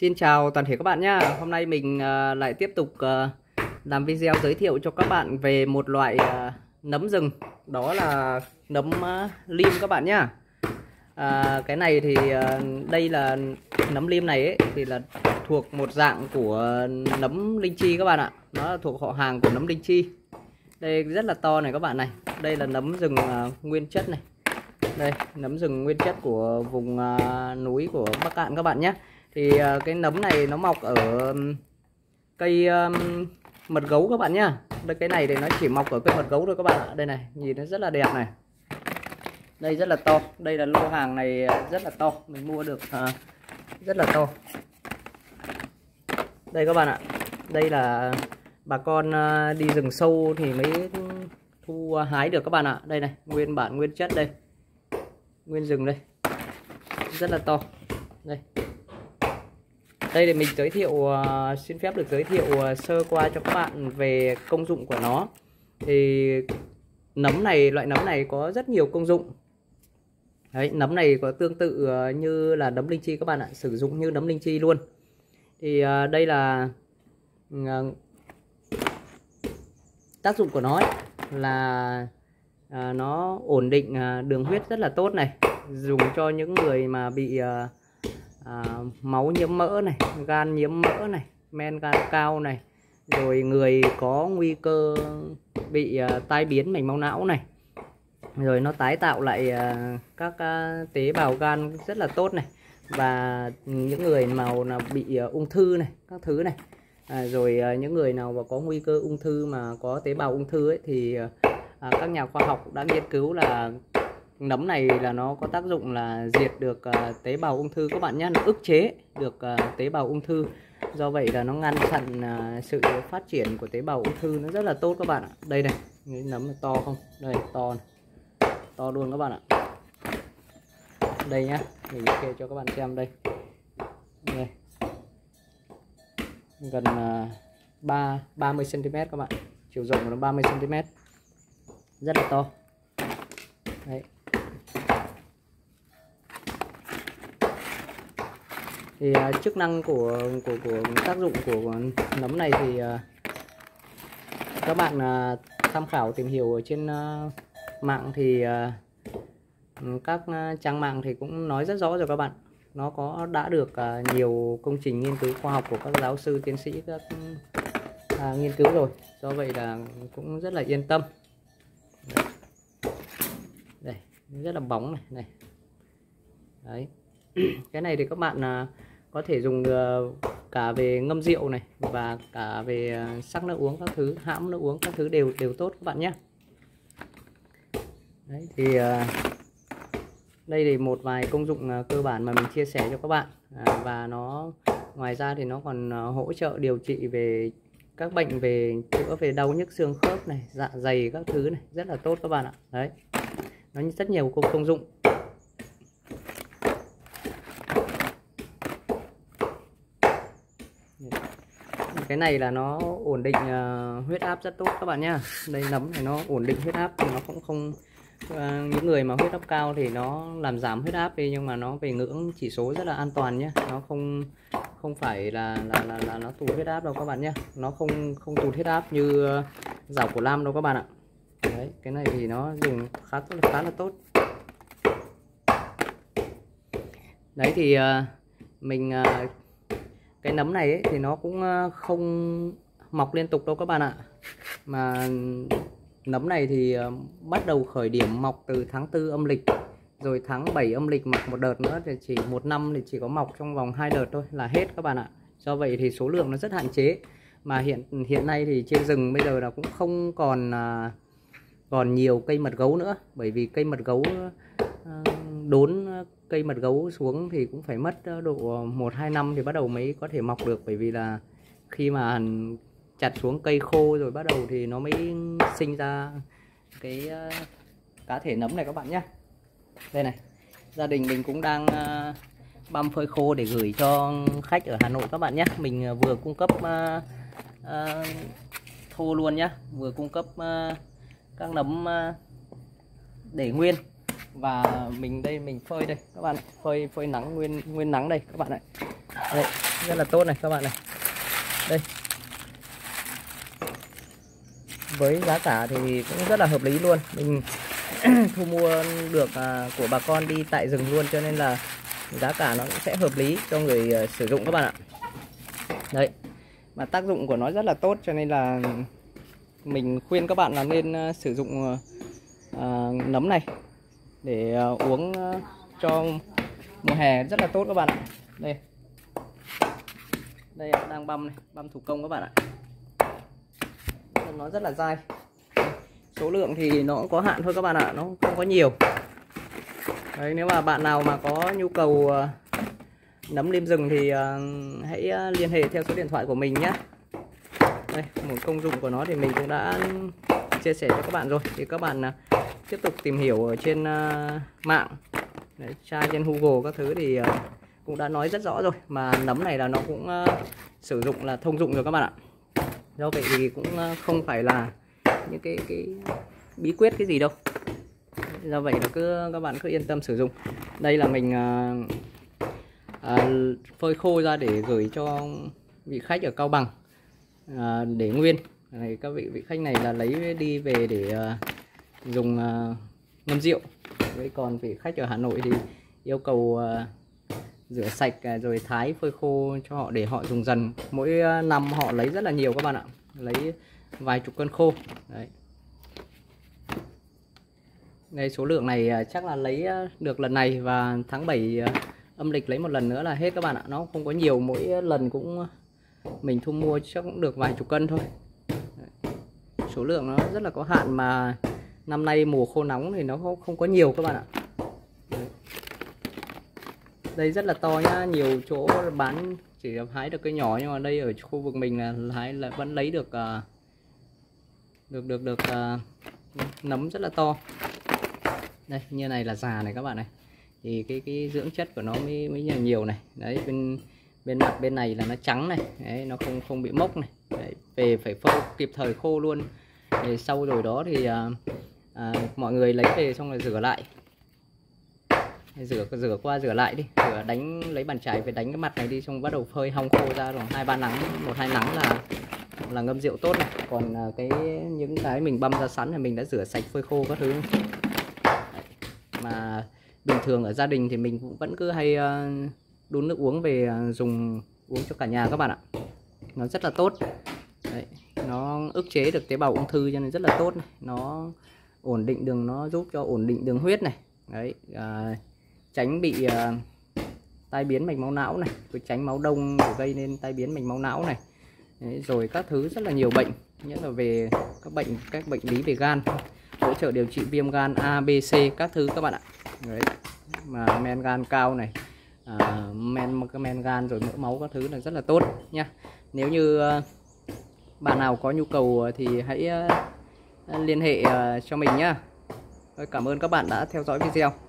Xin chào toàn thể các bạn nhé Hôm nay mình uh, lại tiếp tục uh, làm video giới thiệu cho các bạn về một loại uh, nấm rừng. Đó là nấm uh, lim các bạn nhé à, Cái này thì uh, đây là nấm lim này ấy, thì là thuộc một dạng của nấm linh chi các bạn ạ. Nó là thuộc họ hàng của nấm linh chi. Đây rất là to này các bạn này. Đây là nấm rừng uh, nguyên chất này. Đây nấm rừng nguyên chất của vùng uh, núi của Bắc Cạn các bạn nhé thì ờ, cái nấm này nó mọc ở cây um, mật gấu các bạn nhá. Đây cái này thì nó chỉ mọc ở cây mật gấu thôi các bạn ạ. Đây này nhìn nó rất là đẹp này. Đây rất là to. Đây là lô hàng này rất là to. Mình mua được uh, rất là to. Đây các bạn ạ. Đây là bà con uh, đi rừng sâu thì mới thu hái được các bạn ạ. Đây này nguyên bản nguyên chất đây. Nguyên rừng đây. Rất là to. Đây đây để mình giới thiệu uh, xin phép được giới thiệu uh, sơ qua cho các bạn về công dụng của nó. Thì nấm này loại nấm này có rất nhiều công dụng. Đấy, nấm này có tương tự uh, như là nấm linh chi các bạn ạ sử dụng như nấm linh chi luôn. Thì uh, đây là uh, tác dụng của nó ấy, là uh, nó ổn định uh, đường huyết rất là tốt này dùng cho những người mà bị uh, à, máu nhiễm mỡ này gan nhiễm mỡ này men gan cao này rồi người có nguy cơ bị à, tai biến mạch máu não này. Rồi nó tái tạo lại à, các à, tế bào gan rất là tốt này. Và những người nào là bị à, ung thư này các thứ này. À, rồi à, những người nào mà có nguy cơ ung thư mà có tế bào ung thư ấy thì à, à các nhà khoa học đã nghiên cứu là nấm này là nó có tác dụng là diệt được uh, tế bào ung thư. Các bạn nhé nó ức chế được uh, tế bào ung thư. Do vậy là nó ngăn chặn uh, sự phát triển của tế bào ung thư. Nó rất là tốt các bạn ạ. Đây này nấm to không? Đây to này. to luôn các bạn ạ. Đây nhá mình kê cho các bạn xem đây. Đây. Gần uh, 3 30 cm các bạn chiều rộng của nó 30 cm rất là to. Đấy. Thì uh, chức năng của của của tác dụng của nấm này thì uh, các bạn uh, tham khảo tìm hiểu ở trên uh, mạng thì uh, các uh, trang mạng thì cũng nói rất rõ rồi các bạn. Nó có đã được uh, nhiều công trình nghiên cứu khoa học của các giáo sư tiến sĩ các uh, nghiên cứu rồi. Do vậy là cũng rất là yên tâm. Đây rất là bóng này này. Đấy. Cái này thì các bạn uh, có thể dùng ờ, cả về ngâm rượu này và cả về ờ, sắc nước uống các thứ hãm nước uống các thứ đều đều tốt các bạn nhé. Đấy, thì ờ, đây là một vài công dụng cơ bản mà mình chia sẻ cho các bạn. À, và nó ngoài ra thì nó còn hỗ trợ điều trị về các bệnh về chữa về đau nhức xương khớp này dạ dày các thứ này rất là tốt các bạn ạ. Đấy nó rất nhiều công dụng. Cái này là nó ổn định uh, huyết áp rất tốt các bạn nhá. Đây nấm này nó ổn định huyết áp thì nó cũng không uh, những người mà huyết áp cao thì nó làm giảm huyết áp đi nhưng mà nó về ngưỡng chỉ số rất là an toàn nhé nó không không phải là là là, là nó tụt huyết áp đâu các bạn nhé nó không không tụt huyết áp như ờ, uh, rau của lam đâu các bạn ạ. Đấy cái này thì nó dùng khá tốt khá là tốt. Đấy thì uh, mình uh, cái nấm này ấy, thì nó cũng ờ, không mọc liên tục đâu các bạn ạ. Mà nấm này thì ờ, bắt đầu khởi điểm mọc từ tháng 4 âm lịch rồi tháng 7 âm lịch mọc một đợt nữa thì chỉ một năm thì chỉ có mọc trong vòng hai đợt thôi là hết các bạn ạ. Do vậy thì số lượng nó rất hạn chế. Mà hiện hiện nay thì trên rừng bây giờ là cũng không còn à, còn nhiều cây mật gấu nữa. Bởi vì cây mật gấu ờ, đốn cây mật gấu xuống thì cũng phải mất ờ, độ ờ, 1-2 năm thì bắt đầu mới có thể mọc được. Bởi vì là khi mà chặt xuống cây khô rồi bắt đầu thì nó mới sinh ra cái ờ, cá thể nấm này các bạn nhé. Đây này gia đình mình cũng đang băm phơi khô để gửi cho khách ở Hà Nội các bạn nhé. Mình vừa cung cấp uh, uh, thô luôn nhé vừa cung cấp uh, các nấm uh, để nguyên và mình đây, mình phơi đây, các bạn phơi phơi nắng, nguyên nguyên nắng đây, các bạn ạ. Đây, rất là tốt này, các bạn này. Đây. Với giá cả thì cũng rất là hợp lý luôn. Mình thu mua được à, của bà con đi tại rừng luôn, cho nên là giá cả nó cũng sẽ hợp lý cho người à, sử dụng, các bạn ạ. Đấy. Mà tác dụng của nó rất là tốt, cho nên là mình khuyên các bạn là nên à, sử dụng nấm này để ờ, uống ờ, cho mùa hè rất là tốt các bạn ạ. Đây. Đây đang băm này băm thủ công các bạn ạ. Nó rất là dai. Số lượng thì nó cũng có hạn thôi các bạn ạ nó không có nhiều. Đấy, nếu mà bạn nào mà có nhu cầu ờ, nấm lim rừng thì hãy liên hệ theo số điện thoại của mình nhé. Đây một công dụng của nó thì mình cũng đã chia sẻ cho các bạn rồi. Thì các bạn uh, tiếp tục tìm hiểu ở trên uh, mạng. Đấy, tra trên Google các thứ thì uh, cũng đã nói rất rõ rồi. Mà nấm này là nó cũng uh, sử dụng là thông dụng rồi các bạn ạ. Do vậy thì cũng uh, không phải là những cái cái bí quyết cái gì đâu. Do vậy là cứ các bạn cứ yên tâm sử dụng. Đây là mình à, à, phơi khô ra để gửi cho vị khách ở cao bằng à, để nguyên này các vị vị khách này là lấy đi về để uh, dùng uh, ngâm rượu. Với còn vị khách ở hà nội thì yêu cầu uh, rửa sạch à, rồi thái phơi khô cho họ để họ dùng dần. Mỗi năm họ lấy rất là nhiều các bạn ạ. Lấy vài chục cân khô. Đấy. Đây số lượng này à, chắc là lấy được lần này và tháng 7 âm lịch lấy một lần nữa là hết các bạn ạ. Nó không có nhiều mỗi lần cũng mình thu mua chắc cũng được vài chục cân thôi số lượng nó rất là có hạn mà năm nay mùa khô nóng thì nó không có nhiều các bạn ạ. Đây rất là to nhá nhiều chỗ bán chỉ hái được cây nhỏ nhưng mà đây ở khu vực mình là hái là vẫn lấy được uh, được được được uh, nấm rất là to. Đây như này là già này các bạn này. Thì cái cái dưỡng chất của nó mới mới nhiều nhiều này. Đấy bên bên mặt bên này là nó trắng này. Đấy, nó không không bị mốc này. Đấy, về phải phơi kịp thời khô luôn thì sau rồi đó thì à, à, mọi người lấy về xong rồi rửa lại. Rửa rửa qua rửa lại đi. Rửa đánh lấy bàn chải về đánh cái mặt này đi xong bắt đầu phơi hong khô ra rồi. Hai ba nắng một hai nắng là là ngâm rượu tốt này. Còn à, cái những cái mình băm ra sẵn thì mình đã rửa sạch phơi khô các thứ. Mà bình thường ở gia đình thì mình cũng vẫn cứ hay à, đun nước uống về à, dùng uống cho cả nhà các bạn ạ. Nó rất là tốt nó ức chế được tế bào ung thư cho nên rất là tốt này. nó ổn định đường nó giúp cho ổn định đường huyết này đấy à, tránh bị à, tai biến mạch máu não này tránh máu đông gây nên tai biến mạch máu não này Đấy, rồi các thứ rất là nhiều bệnh nhất là về các bệnh các bệnh lý về gan hỗ trợ điều trị viêm gan A B C các thứ các bạn ạ Đấy. mà men gan cao này à, men men gan rồi mỡ máu các thứ là rất là tốt nha nếu như uh, bạn nào có nhu cầu ờ, thì hãy ờ, liên hệ ờ, cho mình nhá. Cảm ơn các bạn đã theo dõi video.